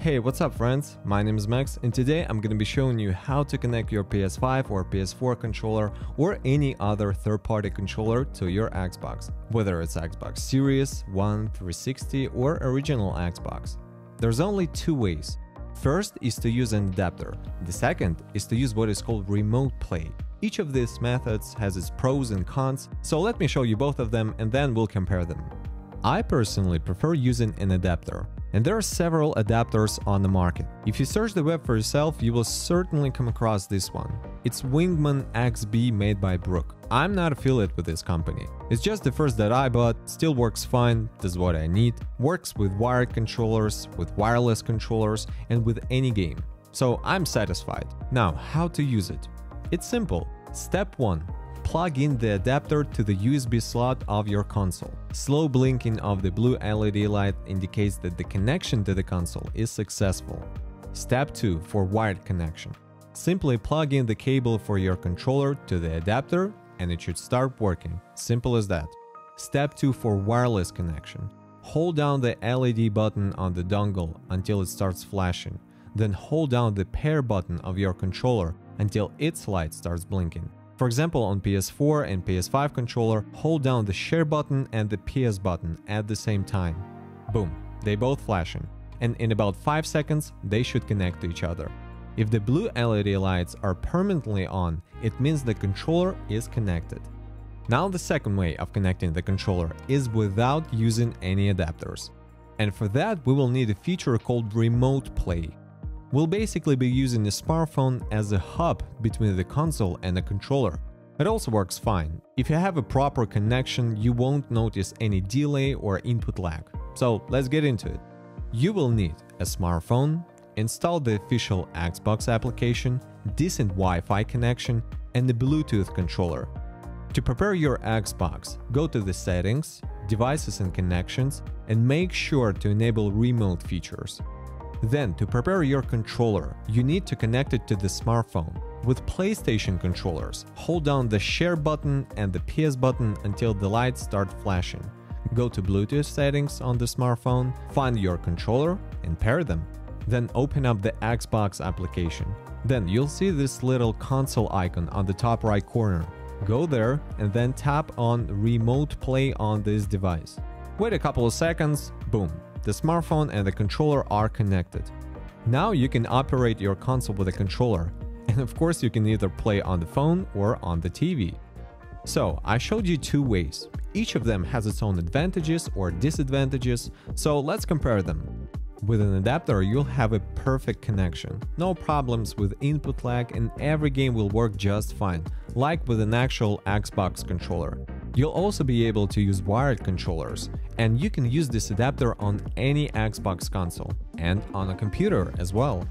Hey, what's up friends? My name is Max and today I'm gonna be showing you how to connect your PS5 or PS4 controller or any other third-party controller to your Xbox, whether it's Xbox Series, One, 360 or original Xbox. There's only two ways. First is to use an adapter, the second is to use what is called remote play. Each of these methods has its pros and cons, so let me show you both of them and then we'll compare them. I personally prefer using an adapter. And there are several adapters on the market. If you search the web for yourself, you will certainly come across this one. It's Wingman XB made by Brook. I'm not affiliate with this company. It's just the first that I bought, still works fine, does what I need, works with wired controllers, with wireless controllers, and with any game. So I'm satisfied. Now, how to use it? It's simple. Step 1 plug in the adapter to the USB slot of your console. Slow blinking of the blue LED light indicates that the connection to the console is successful. Step 2 for wired connection. Simply plug in the cable for your controller to the adapter and it should start working. Simple as that. Step 2 for wireless connection. Hold down the LED button on the dongle until it starts flashing. Then hold down the pair button of your controller until its light starts blinking. For example, on PS4 and PS5 controller, hold down the share button and the PS button at the same time. Boom, they both flashing. And in about 5 seconds, they should connect to each other. If the blue LED lights are permanently on, it means the controller is connected. Now the second way of connecting the controller is without using any adapters. And for that we will need a feature called Remote Play. We'll basically be using the smartphone as a hub between the console and the controller. It also works fine. If you have a proper connection, you won't notice any delay or input lag. So let's get into it. You will need a smartphone, install the official Xbox application, decent Wi-Fi connection, and the Bluetooth controller. To prepare your Xbox, go to the settings, devices and connections, and make sure to enable remote features. Then, to prepare your controller, you need to connect it to the smartphone. With PlayStation controllers, hold down the share button and the PS button until the lights start flashing. Go to Bluetooth settings on the smartphone, find your controller and pair them. Then open up the Xbox application. Then you'll see this little console icon on the top right corner. Go there and then tap on Remote Play on this device. Wait a couple of seconds, boom, the smartphone and the controller are connected. Now you can operate your console with a controller, and of course you can either play on the phone or on the TV. So, I showed you two ways. Each of them has its own advantages or disadvantages, so let's compare them. With an adapter, you'll have a perfect connection, no problems with input lag and every game will work just fine, like with an actual Xbox controller. You'll also be able to use wired controllers, and you can use this adapter on any Xbox console and on a computer as well.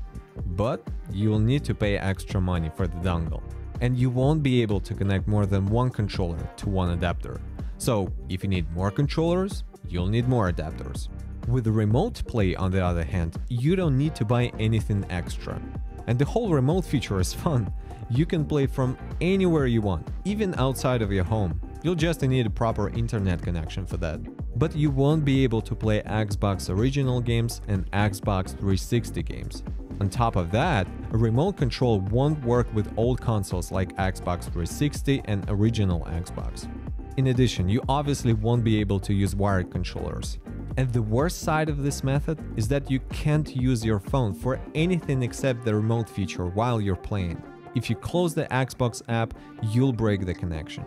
But you will need to pay extra money for the dongle, and you won't be able to connect more than one controller to one adapter. So if you need more controllers, you'll need more adapters. With remote play on the other hand, you don't need to buy anything extra. And the whole remote feature is fun. You can play from anywhere you want, even outside of your home. You'll just need a proper internet connection for that. But you won't be able to play Xbox original games and Xbox 360 games. On top of that, a remote control won't work with old consoles like Xbox 360 and original Xbox. In addition, you obviously won't be able to use wired controllers. And the worst side of this method is that you can't use your phone for anything except the remote feature while you're playing. If you close the Xbox app, you'll break the connection.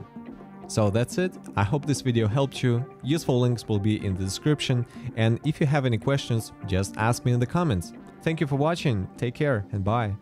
So that's it. I hope this video helped you. Useful links will be in the description. And if you have any questions, just ask me in the comments. Thank you for watching. Take care and bye.